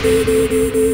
do do do do do